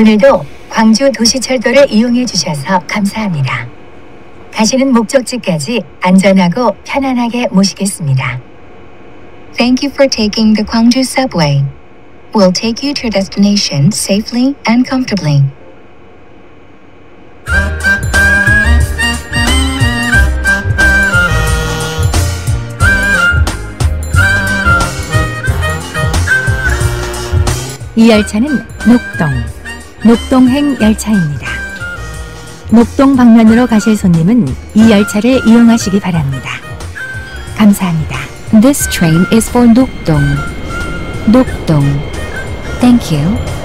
오늘도 광주 도시철도를 이용해 주셔서 감사합니다. 가시는 목적지까지 안전하고 편안하게 모시겠습니다. Thank you for taking the Gwangju subway. We'll take you to your destination safely and comfortably. 이 열차는 녹동, 녹동행 열차입니다. 녹동 방면으로 가실 손님은 이 열차를 이용하시기 바랍니다. 감사합니다. This train is for Dokdong. Dokdong. Thank you.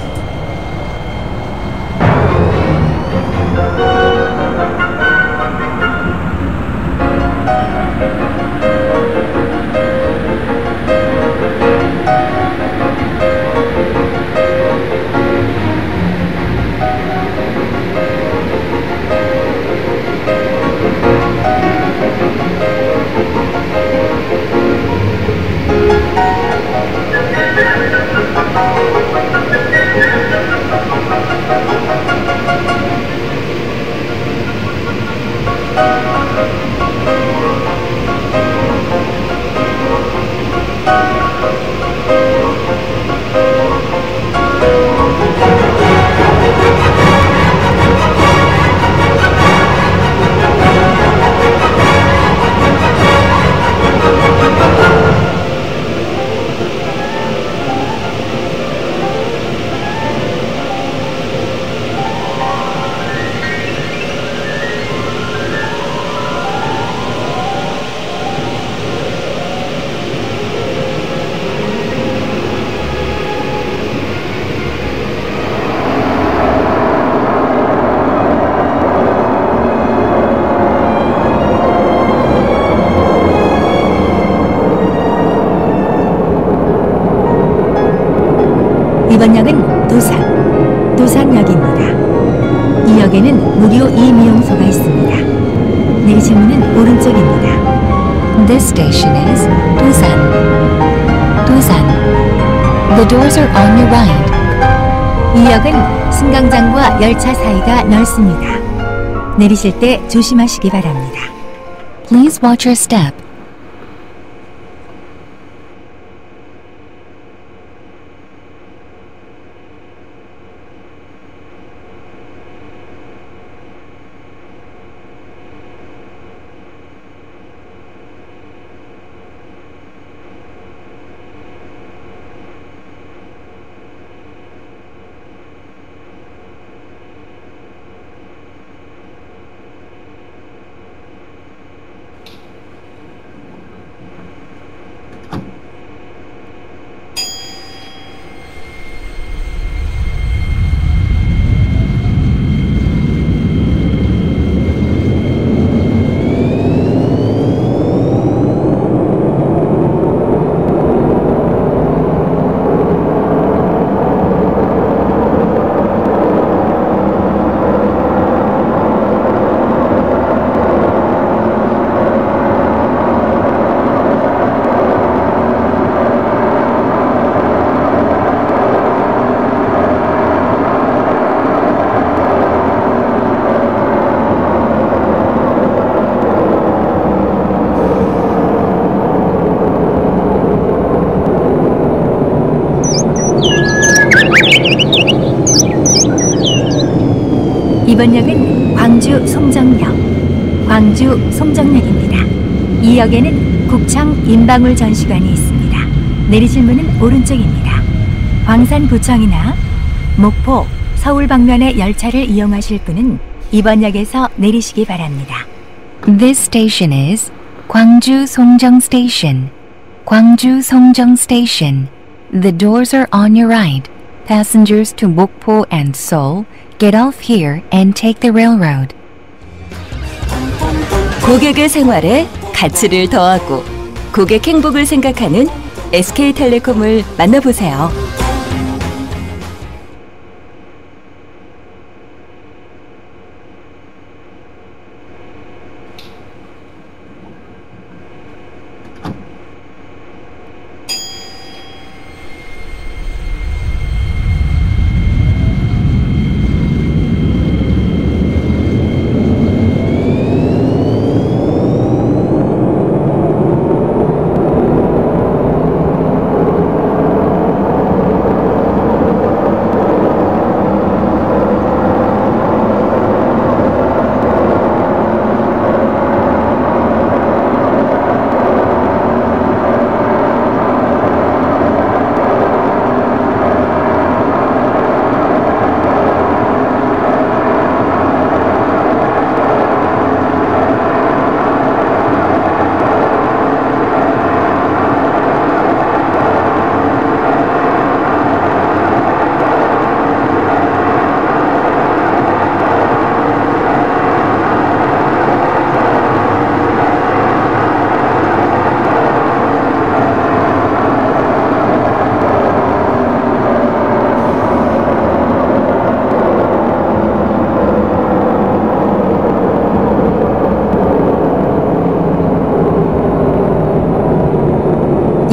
넓습니다. 내리실 때 조심하시기 바랍니다. Please watch your step. 이번 역은 광주 송정역, 광주 송정역입니다. 이 역에는 국창 인방울 전시관이 있습니다. 내리실 문은 오른쪽입니다. 광산구청이나 목포, 서울 방면의 열차를 이용하실 분은 이번 역에서 내리시기 바랍니다. This station is Gwangju Songjang Station. Gwangju Songjang Station. The doors are on your right. Passengers to Mokpo and Seoul get off here and take the railroad. 고객의 생활에 가치를 더하고 고객 행복을 생각하는 SK텔레콤을 만나보세요.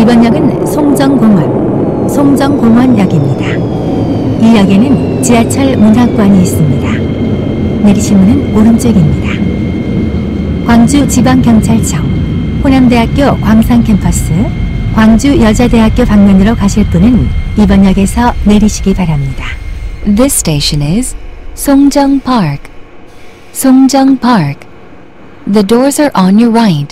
이번 역은 송정공원, 송정공원역입니다. 이 역에는 지하철 문학관이 있습니다. 내리실 문은 오른쪽입니다. 광주지방경찰청, 호남대학교 광산캠퍼스, 광주여자대학교 방면으로 가실 분은 이번 역에서 내리시기 바랍니다. This station is Songjang Park. Songjang Park. The doors are on your right.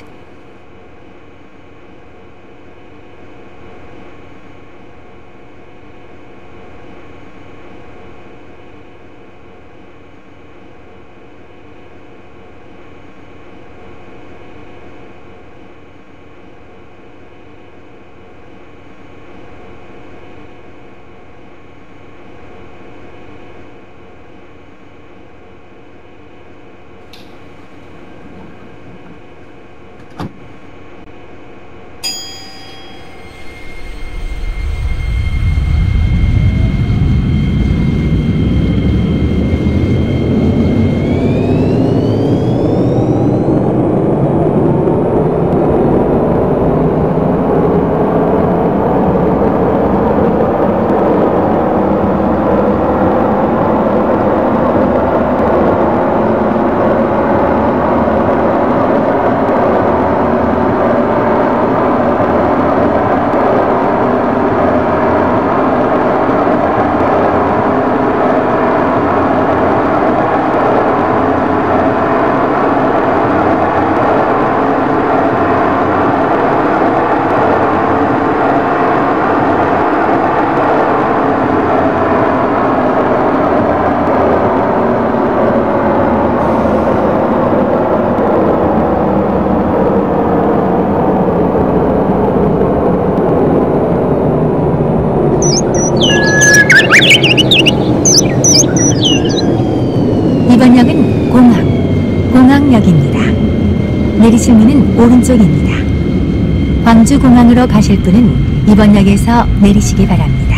오른쪽입니다. 광주공항으로 가실 분은 이번 역에서 내리시기 바랍니다.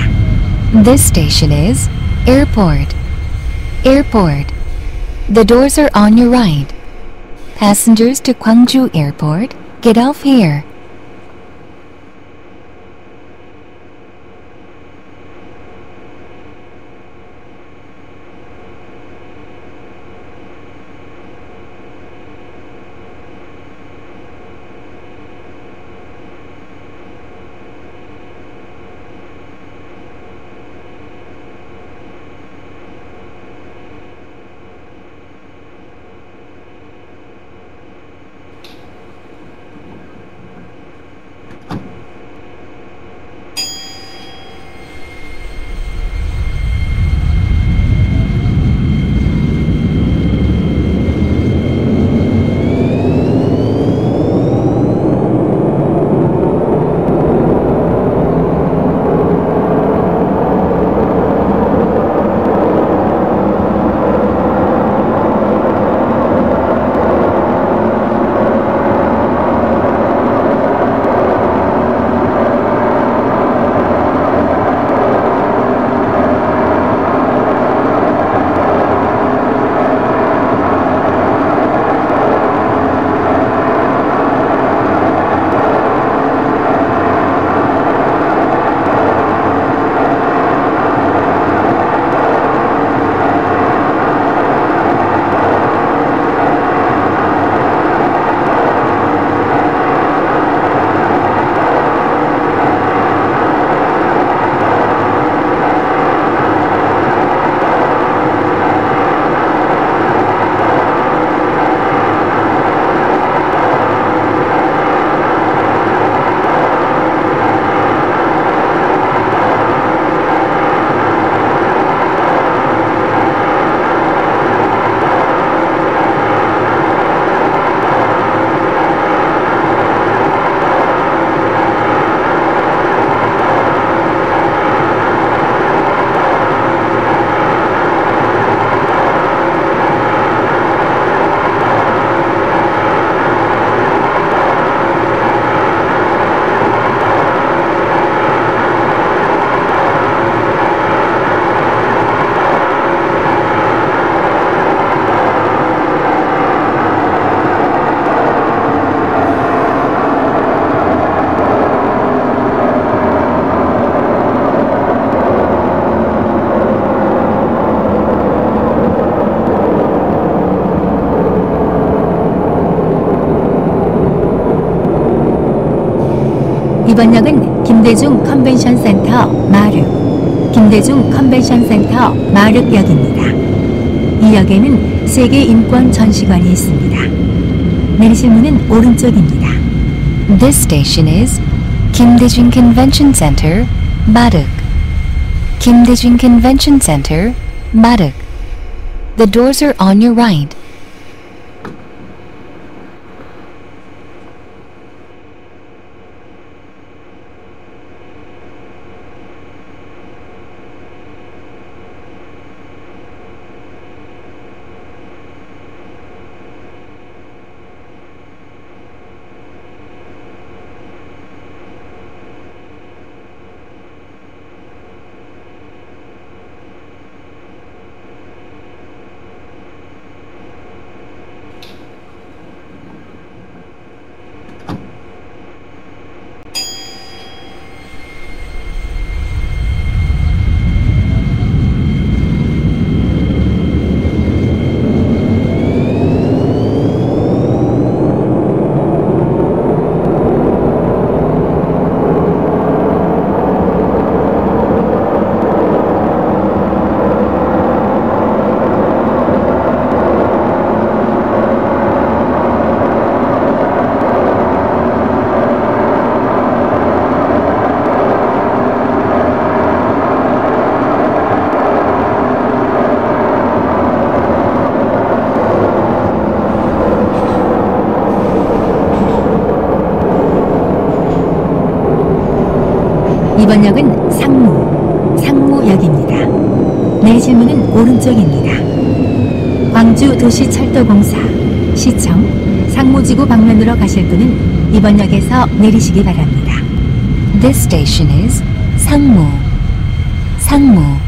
This station is Airport. Airport. The doors are on your right. Passengers to Gwangju Airport, get off here. 이번 역은 김대중 컨벤션 센터 마륵, 김대중 컨벤션 센터 마륵역입니다. 이 역에는 세계 인권 전시관이 있습니다. 내리실 문은 오른쪽입니다. This station is Convention Center, Maruk. Kim Dae-jung Convention Center, Maruk. The doors are on your right. 이번 역은 상무, 상무역입니다. 내리실 문은 오른쪽입니다. 광주 도시철도공사, 시청, 상무지구 방면으로 가실 분은 이번 역에서 내리시기 바랍니다. This station is Sangmu. Sangmu.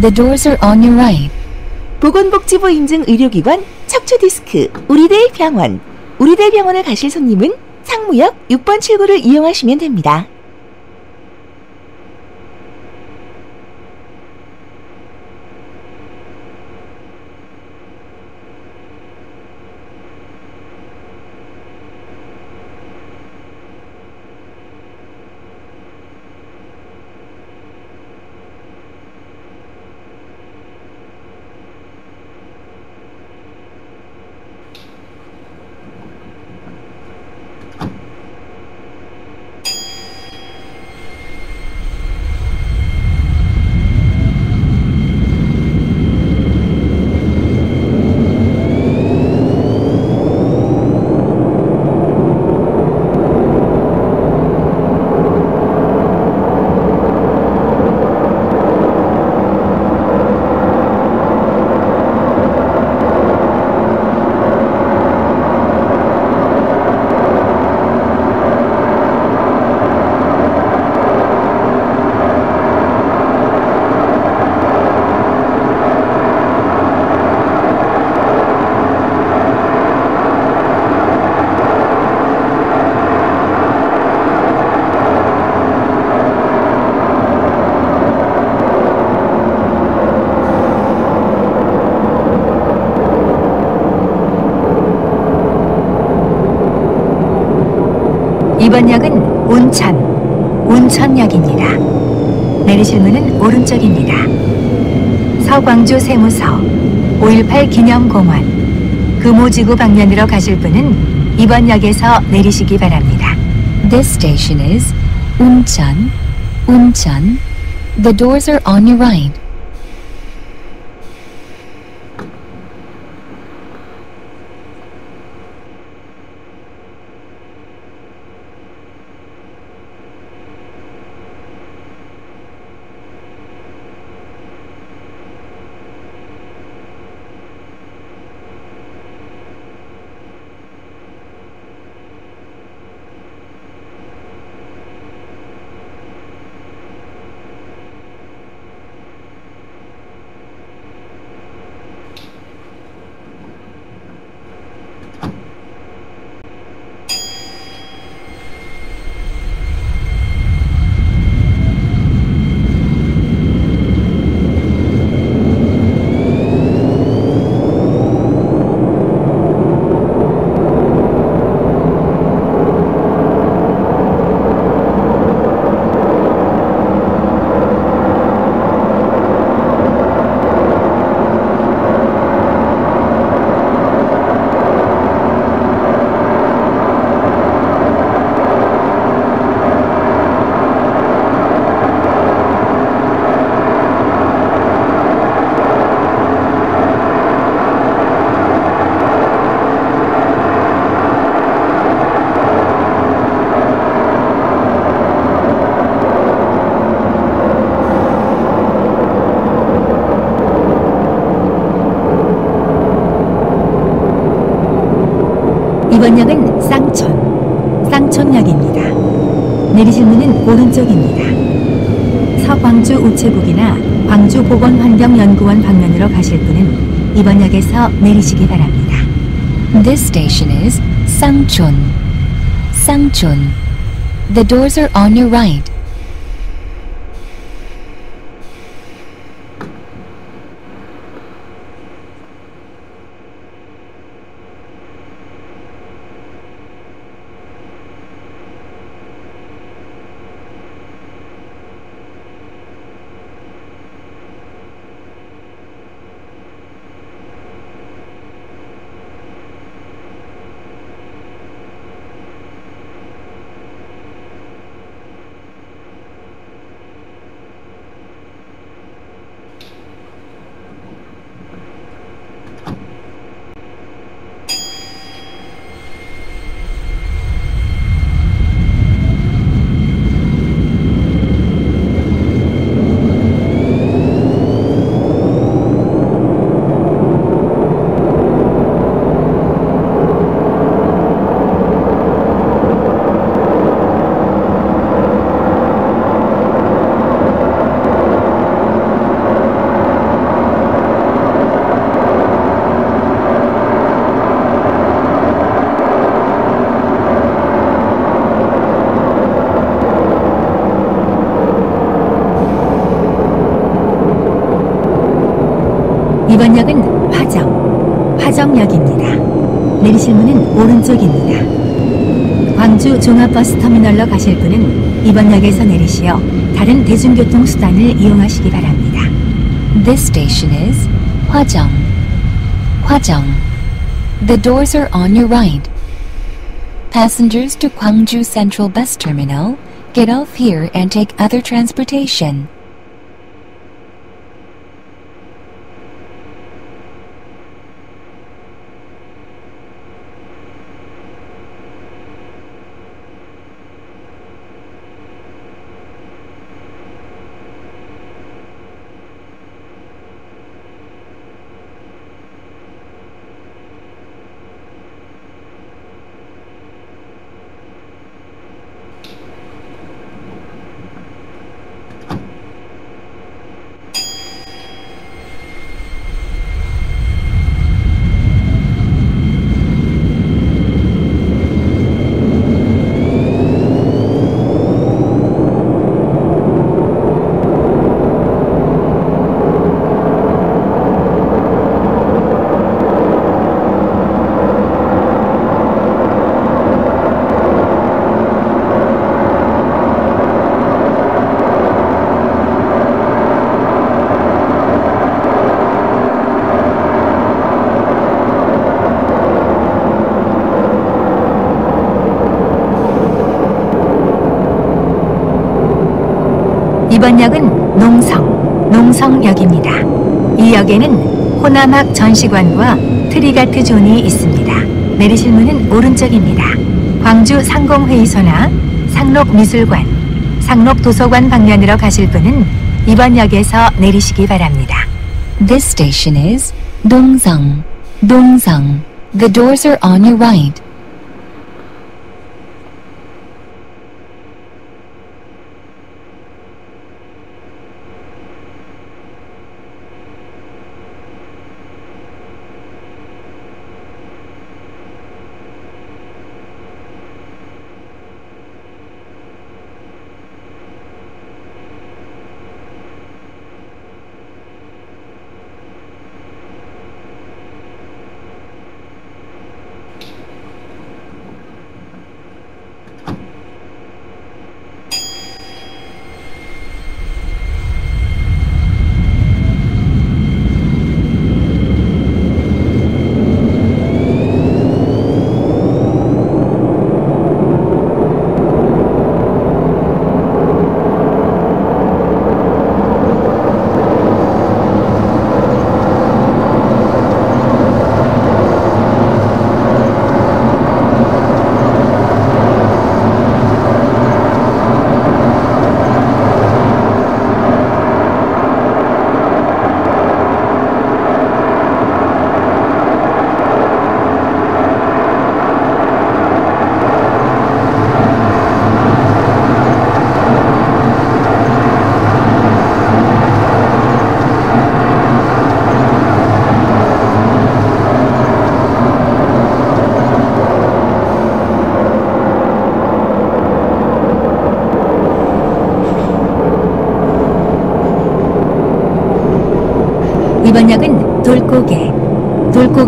The doors are on your right. 보건복지부 인증 의료기관 척추 디스크 우리대 병원 우리대 병원을 가실 손님은 상무역 6번 출구를 이용하시면 됩니다. 이번 역은 운천, 운천역입니다. 내리실 문은 오른쪽입니다. 서광주 세무서, 5.18 기념공원, 금호지구 방면으로 가실 분은 이번 역에서 내리시기 바랍니다. This station is Uncheon. Uncheon. The doors are on your right. 오른쪽입니다. 서광주 우체국이나 광주보건환경연구원 방면으로 가실 분은 이번 역에서 내리시기 바랍니다. This station is Sangchun. Sangchun. The doors are on your right. 이번 역은 화정, 화정역입니다. 내리실 문은 오른쪽입니다. 광주 종합버스 터미널로 가실 분은 이번 역에서 내리시어 다른 대중교통 수단을 이용하시기 바랍니다. This station is Hwajong. Hwajong. The doors are on your right. Passengers to Gwangju Central Bus Terminal get off here and take other transportation. 이번 역은 농성, 농성역입니다. 이 역에는 호남학 전시관과 trick art zone이 있습니다. 내리실 문은 오른쪽입니다. 광주 상공회의소나 상록미술관, 상록도서관 방면으로 가실 분은 이번 역에서 내리시기 바랍니다. This station is Nongseong. Nongseong. The doors are on your right.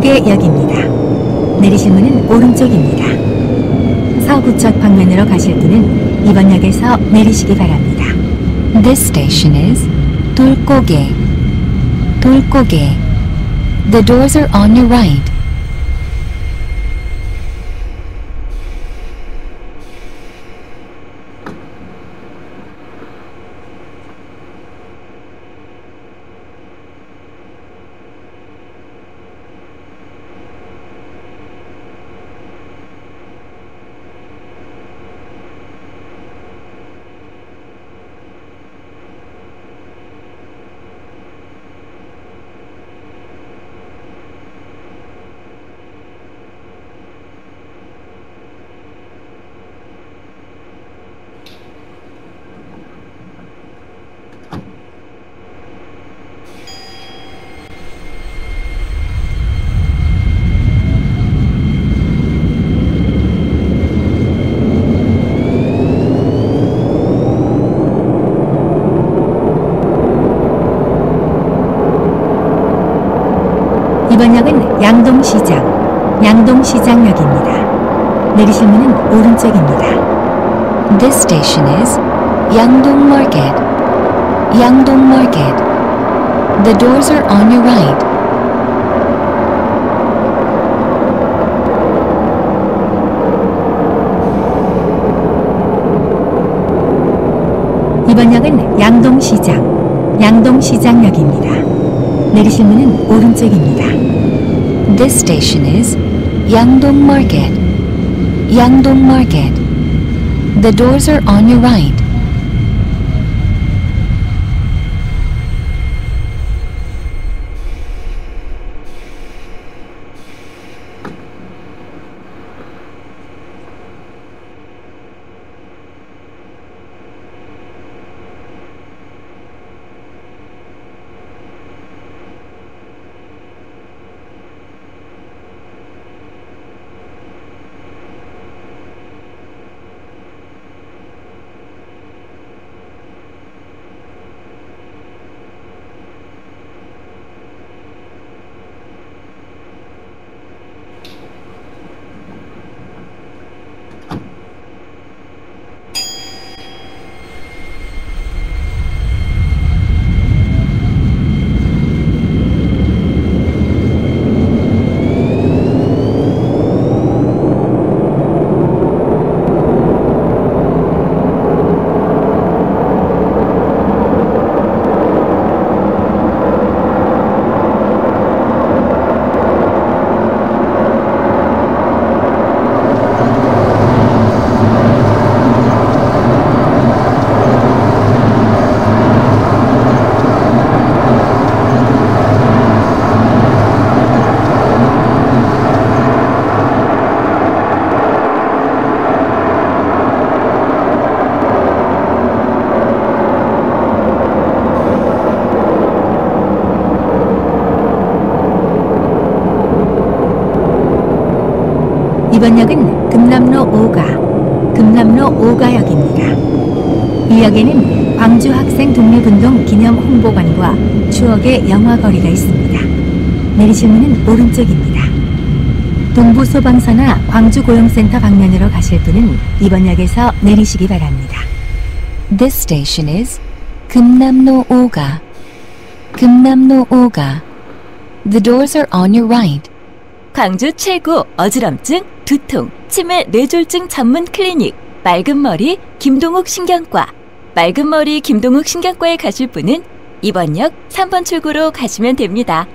돌고개역입니다. 내리실 문은 오른쪽입니다. 서부쪽 방면으로 가실 분은 이번 역에서 내리시기 바랍니다. This station is Dolkoge. Dolkoge. The doors are on your right. 이번 역은 양동시장, 양동시장역입니다. 내리실 문은 오른쪽입니다. This station is. Yangdong Market. The doors are on your right. 이번 역은 양동시장, 양동시장역입니다. 내리실 문은 오른쪽입니다. This station is Yangdong Market. Yangdong Market. The doors are on your right. 이번 역은 금남로 5가, 금남로 5가역입니다. 이 역에는 광주 학생 독립운동 기념 홍보관과 추억의 영화거리가 있습니다. 내리실 문은 오른쪽입니다. 동부소방서나 광주고용센터 방면으로 가실 분은 이번 역에서 내리시기 바랍니다. This station is Kumnamno Oga. Kumnamno Oga. The doors are on your right. 광주 최고 어지럼증, 두통, 치매, 뇌졸중 전문 클리닉 맑은 머리 김동욱 신경과 맑은 머리 김동욱 신경과에 가실 분은 이번 역 3번 출구로 가시면 됩니다.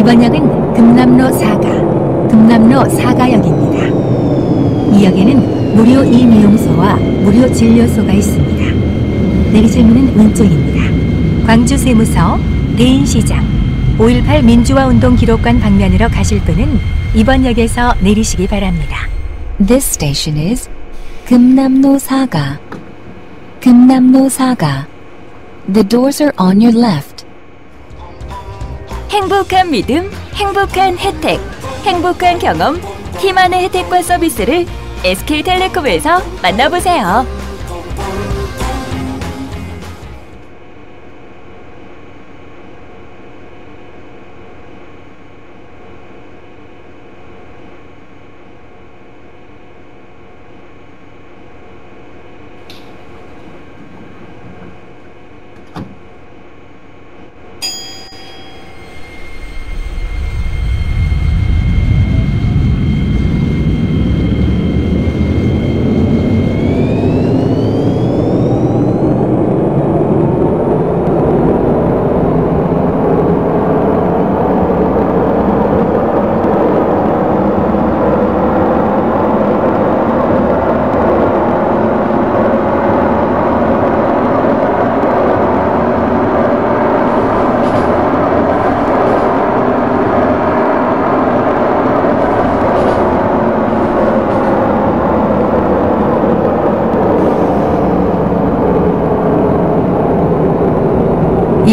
이번 역은 금남로 4가, 금남로 4가역입니다. 이 역에는 무료 이미용소와 무료 진료소가 있습니다. 내리실 문은 왼쪽입니다. 광주 세무서, 대인시장, 5.18 민주화 운동 기록관 방면으로 가실 분은 이번 역에서 내리시기 바랍니다. This station is 금남로 사가. 금남로 사가. The doors are on your left. 행복한 믿음, 행복한 혜택, 행복한 경험, 팀안의 혜택과 서비스를 SK텔레콤에서 만나보세요.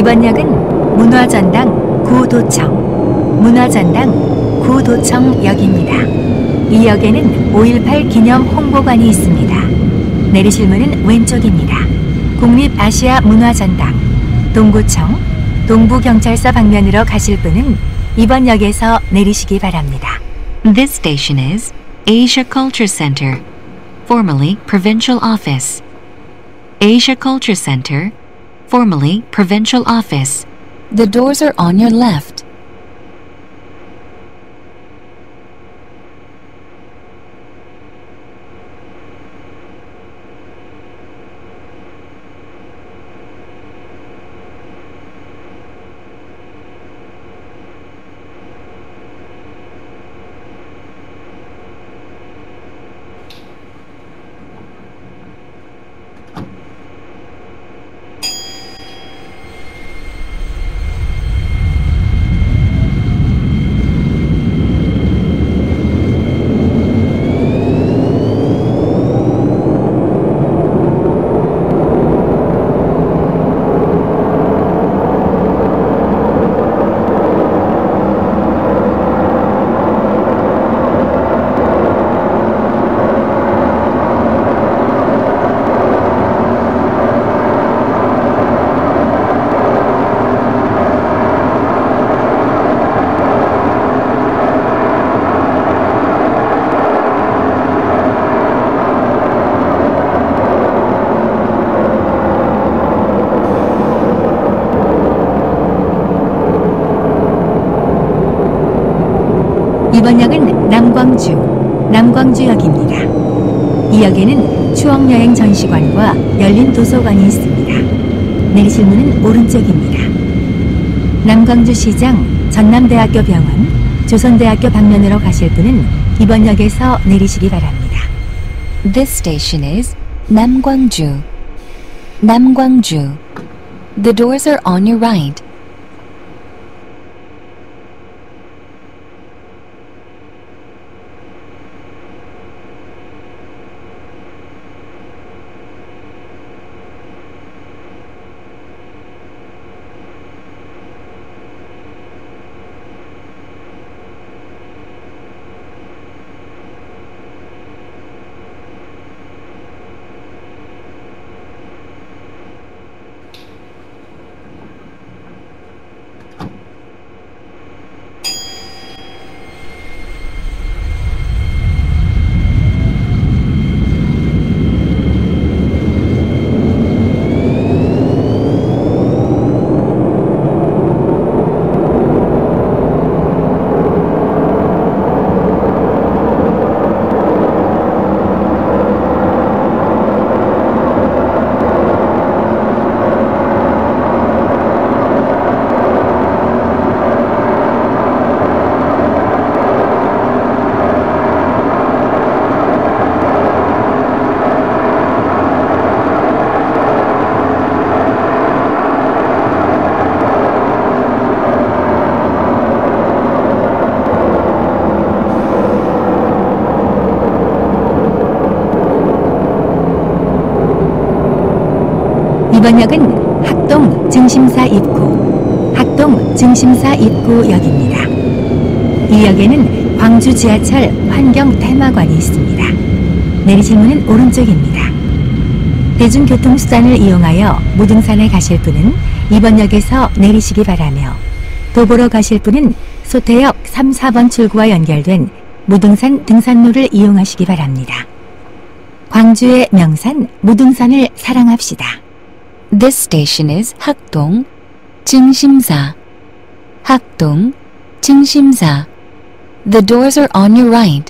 이번 역은 문화전당 구도청, 문화전당 구도청역입니다. 이 역에는 5.18 기념 홍보관이 있습니다. 내리실 문은 왼쪽입니다. 국립아시아 문화전당, 동구청, 동부경찰서 방면으로 가실 분은 이번 역에서 내리시기 바랍니다. This station is Asia Culture Center, formerly Provincial Office. Asia Culture Center, formerly Provincial Office. The doors are on your left. 이 역에는 추억여행 전시관과 열린 도서관이 있습니다. 내리실 문은 오른쪽입니다. 남광주시장, 전남대학교 병원, 조선대학교 방면으로 가실 분은 이번 역에서 내리시기 바랍니다. This station is Namgwangju. Namgwangju. The doors are on your right. 증심사 입구역입니다. 이 역에는 광주 지하철 환경 테마관이 있습니다. 내리실 문은 오른쪽입니다. 대중교통수단을 이용하여 무등산에 가실 분은 이번 역에서 내리시기 바라며 도보로 가실 분은 소태역 3, 4번 출구와 연결된 무등산 등산로를 이용하시기 바랍니다. 광주의 명산 무등산을 사랑합시다. This station is 학동, 증심사. 학동, 증심사. The doors are on your right.